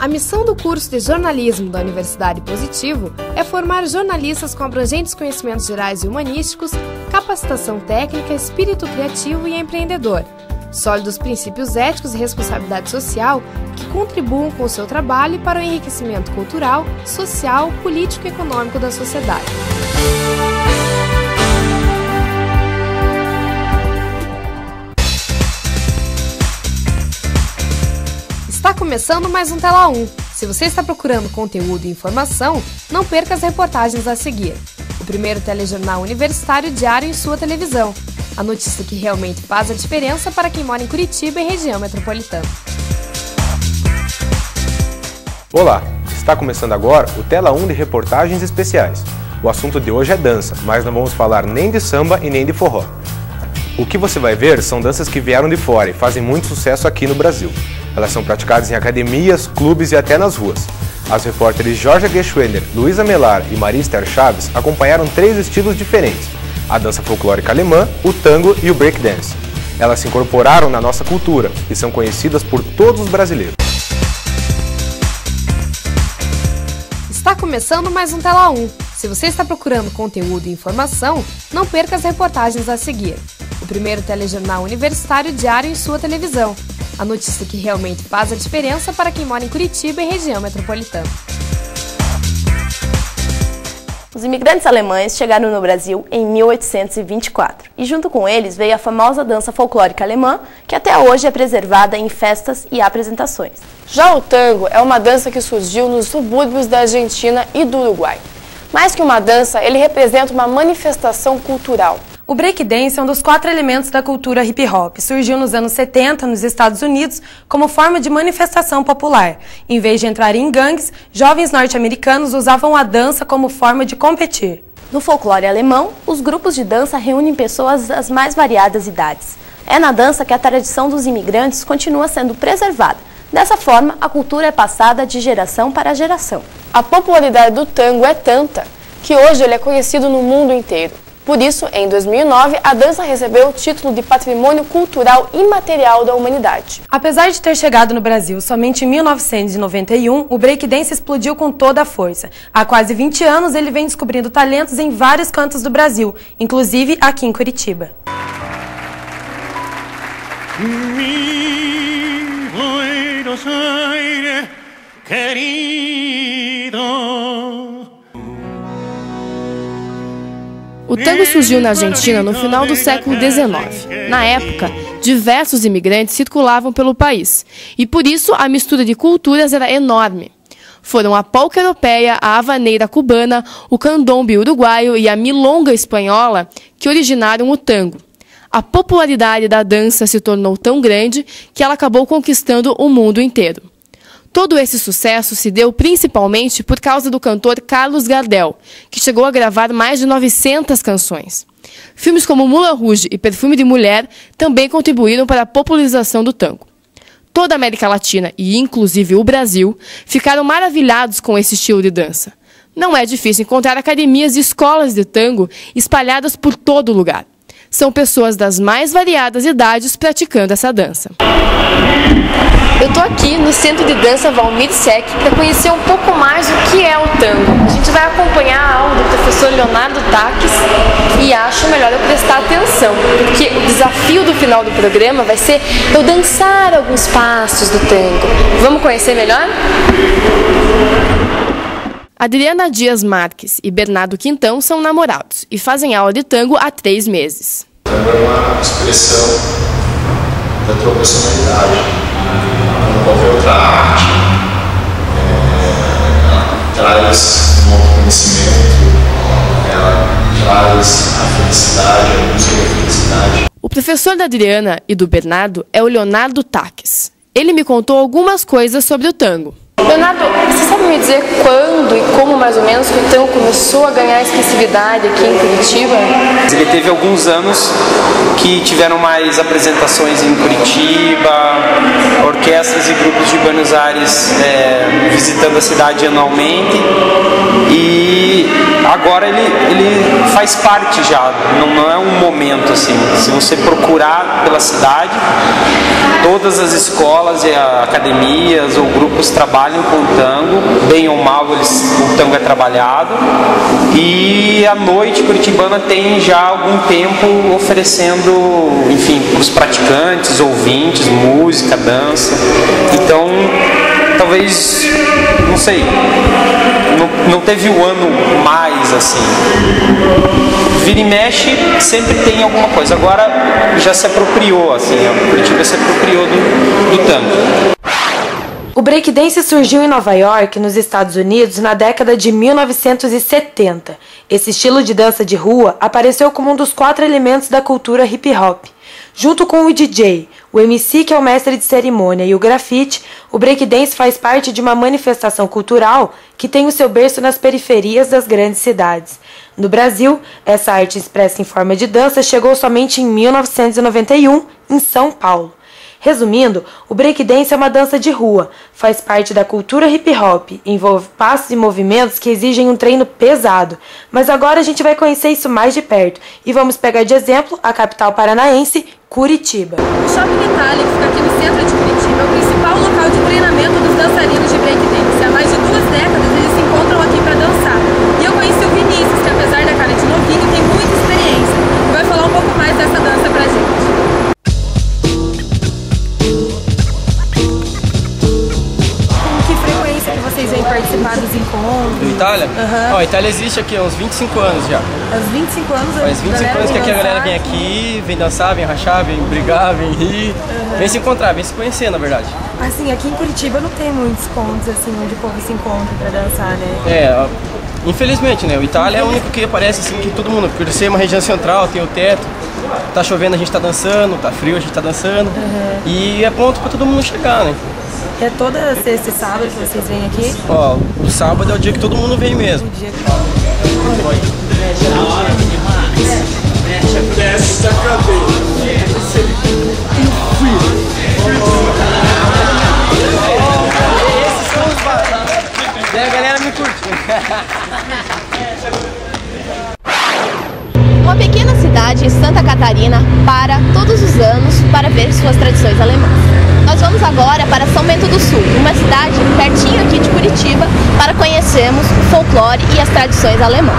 A missão do curso de jornalismo da Universidade Positivo é formar jornalistas com abrangentes conhecimentos gerais e humanísticos, capacitação técnica, espírito criativo e empreendedor, sólidos princípios éticos e responsabilidade social que contribuam com o seu trabalho para o enriquecimento cultural, social, político e econômico da sociedade. Começando mais um Tela 1. Se você está procurando conteúdo e informação, não perca as reportagens a seguir. O primeiro telejornal universitário diário em sua televisão. A notícia que realmente faz a diferença para quem mora em Curitiba e região metropolitana. Olá, está começando agora o Tela 1 de reportagens especiais. O assunto de hoje é dança, mas não vamos falar nem de samba e nem de forró. O que você vai ver são danças que vieram de fora e fazem muito sucesso aqui no Brasil. Elas são praticadas em academias, clubes e até nas ruas. As repórteres Jorge Geschwender, Luísa Melar e Maria Esther Chaves acompanharam três estilos diferentes: a dança folclórica alemã, o tango e o breakdance. Elas se incorporaram na nossa cultura e são conhecidas por todos os brasileiros. Está começando mais um Tela 1. Se você está procurando conteúdo e informação, não perca as reportagens a seguir. O primeiro telejornal universitário diário em sua televisão. A notícia que realmente faz a diferença para quem mora em Curitiba e região metropolitana. Os imigrantes alemães chegaram no Brasil em 1824 e junto com eles veio a famosa dança folclórica alemã, que até hoje é preservada em festas e apresentações. Já o tango é uma dança que surgiu nos subúrbios da Argentina e do Uruguai. Mais que uma dança, ele representa uma manifestação cultural. O breakdance é um dos quatro elementos da cultura hip hop. Surgiu nos anos 70 nos Estados Unidos como forma de manifestação popular. Em vez de entrar em gangues, jovens norte-americanos usavam a dança como forma de competir. No folclore alemão, os grupos de dança reúnem pessoas das mais variadas idades. É na dança que a tradição dos imigrantes continua sendo preservada. Dessa forma, a cultura é passada de geração para geração. A popularidade do tango é tanta que hoje ele é conhecido no mundo inteiro. Por isso, em 2009, a dança recebeu o título de Patrimônio Cultural Imaterial da Humanidade. Apesar de ter chegado no Brasil somente em 1991, o breakdance explodiu com toda a força. Há quase 20 anos, ele vem descobrindo talentos em vários cantos do Brasil, inclusive aqui em Curitiba. Mi Buenos Aires, querido. O tango surgiu na Argentina no final do século XIX. Na época, diversos imigrantes circulavam pelo país e por isso a mistura de culturas era enorme. Foram a polca europeia, a havaneira cubana, o candombe uruguaio e a milonga espanhola que originaram o tango. A popularidade da dança se tornou tão grande que ela acabou conquistando o mundo inteiro. Todo esse sucesso se deu principalmente por causa do cantor Carlos Gardel, que chegou a gravar mais de 900 canções. Filmes como Mula Rouge e Perfume de Mulher também contribuíram para a popularização do tango. Toda a América Latina, e inclusive o Brasil, ficaram maravilhados com esse estilo de dança. Não é difícil encontrar academias e escolas de tango espalhadas por todo lugar. São pessoas das mais variadas idades praticando essa dança. Eu estou aqui no Centro de Dança Valmir Sec para conhecer um pouco mais o que é o tango. A gente vai acompanhar a aula do professor Leonardo Taques e acho melhor eu prestar atenção, porque o desafio do final do programa vai ser eu dançar alguns passos do tango. Vamos conhecer melhor? Adriana Dias Marques e Bernardo Quintão são namorados e fazem aula de tango há três meses. O tango é uma expressão da tua personalidade, como qualquer outra arte. É, ela traz um autoconhecimento, ela traz a felicidade, a música da felicidade. O professor da Adriana e do Bernardo é o Leonardo Taques. Ele me contou algumas coisas sobre o tango. Leonardo, me dizer quando e como mais ou menos que o tango começou a ganhar expressividade aqui em Curitiba? Ele teve alguns anos que tiveram mais apresentações em Curitiba, orquestras e grupos de Buenos Aires é, visitando a cidade anualmente e agora ele, ele faz parte já, não, não é um momento assim. Se você procurar pela cidade, todas as escolas e academias ou grupos trabalham com o tango, bem ou mal eles, o tango é trabalhado. E a noite curitibana tem já algum tempo oferecendo, enfim, para os praticantes, ouvintes, música, dança. Então, talvez, não sei, não, não teve um ano mais assim. Vira e mexe, sempre tem alguma coisa. Agora já se apropriou, assim, a Curitiba se apropriou do, do tango. O breakdance surgiu em Nova York, nos Estados Unidos, na década de 1970. Esse estilo de dança de rua apareceu como um dos quatro elementos da cultura hip hop. Junto com o DJ, o MC, que é o mestre de cerimônia, e o grafite, o breakdance faz parte de uma manifestação cultural que tem o seu berço nas periferias das grandes cidades. No Brasil, essa arte expressa em forma de dança chegou somente em 1991, em São Paulo. Resumindo, o breakdance é uma dança de rua, faz parte da cultura hip hop, envolve passos e movimentos que exigem um treino pesado. Mas agora a gente vai conhecer isso mais de perto e vamos pegar de exemplo a capital paranaense, Curitiba. O Shopping Itália, que fica aqui no centro de Curitiba, é o principal local de treinamento dos dançarinos de breakdance. Há mais de duas décadas dos encontros? Do Itália? Uhum. Ó, a Itália existe aqui há uns 25 anos já. Há uns 25 anos? Faz 25 anos que aqui a galera vem aqui, vem dançar, vem rachar, vem brigar, vem rir, uhum. vem se encontrar, vem se conhecer, na verdade. Assim, aqui em Curitiba não tem muitos pontos assim onde o povo se encontra pra dançar, né? É, infelizmente, né? O Itália é o único que aparece assim que todo mundo, por ser uma região central, tem o teto, tá chovendo a gente tá dançando, tá frio a gente tá dançando. Uhum. E é ponto pra todo mundo chegar, né? É toda sexta e sábado que vocês vêm aqui? Ó, o sábado é o dia que todo mundo vem mesmo. O dia que... Desce a cadeira. Esses são os baratos. a galera me curte. Uma pequena cidade em Santa Catarina para todos os anos para ver suas tradições alemãs. Nós vamos agora para São Bento do Sul, uma cidade pertinho aqui de Curitiba, para conhecermos o folclore e as tradições alemãs.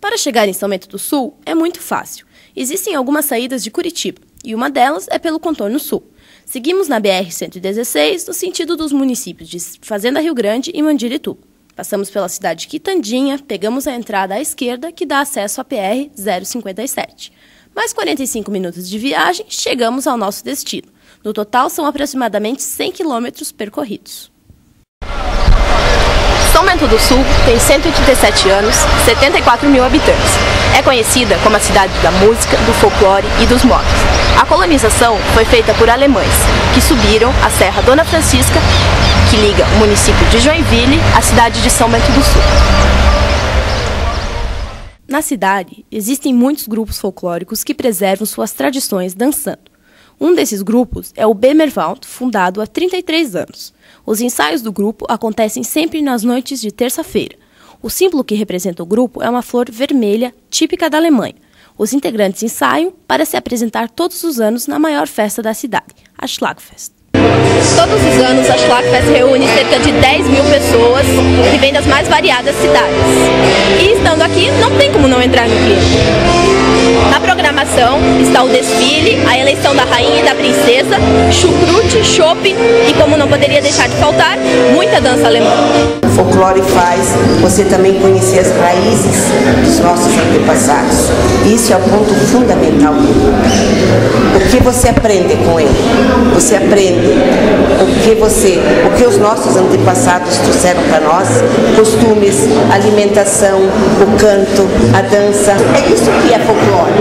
Para chegar em São Bento do Sul é muito fácil. Existem algumas saídas de Curitiba, e uma delas é pelo contorno sul. Seguimos na BR-116 no sentido dos municípios de Fazenda Rio Grande e Mandirituba. Passamos pela cidade de Quitandinha, pegamos a entrada à esquerda que dá acesso à PR 057. Mais 45 minutos de viagem, chegamos ao nosso destino. No total, são aproximadamente 100 quilômetros percorridos. São Bento do Sul tem 187 anos, 74 mil habitantes. É conhecida como a cidade da música, do folclore e dos modos. A colonização foi feita por alemães, que subiram a Serra Dona Francisca que liga o município de Joinville à cidade de São Bento do Sul. Na cidade, existem muitos grupos folclóricos que preservam suas tradições dançando. Um desses grupos é o Bemerwald, fundado há 33 anos. Os ensaios do grupo acontecem sempre nas noites de terça-feira. O símbolo que representa o grupo é uma flor vermelha, típica da Alemanha. Os integrantes ensaiam para se apresentar todos os anos na maior festa da cidade, a Schlagfest. Todos os anos a Schlagfest reúne cerca de 10 mil pessoas que vêm das mais variadas cidades. E estando aqui, não tem como não entrar no clima. Na programação está o desfile, a eleição da rainha e da princesa, chucrute, chope e, como não poderia deixar de faltar, muita dança alemã. Folclore faz você também conhecer as raízes dos nossos antepassados. Isso é o ponto fundamental. O que você aprende com ele? Você aprende o que você, o que os nossos antepassados trouxeram para nós, costumes, alimentação, o canto, a dança. É isso que é folclore.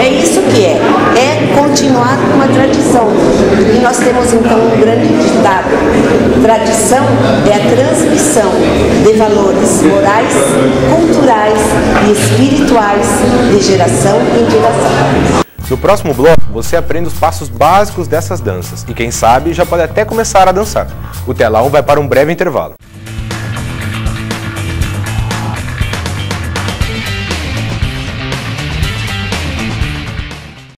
É isso que é. É continuar uma tradição. E nós temos então um grande ditado. Tradição é a transmissão de valores morais, culturais e espirituais de geração em geração. No próximo bloco, você aprende os passos básicos dessas danças e quem sabe já pode até começar a dançar. O telão vai para um breve intervalo.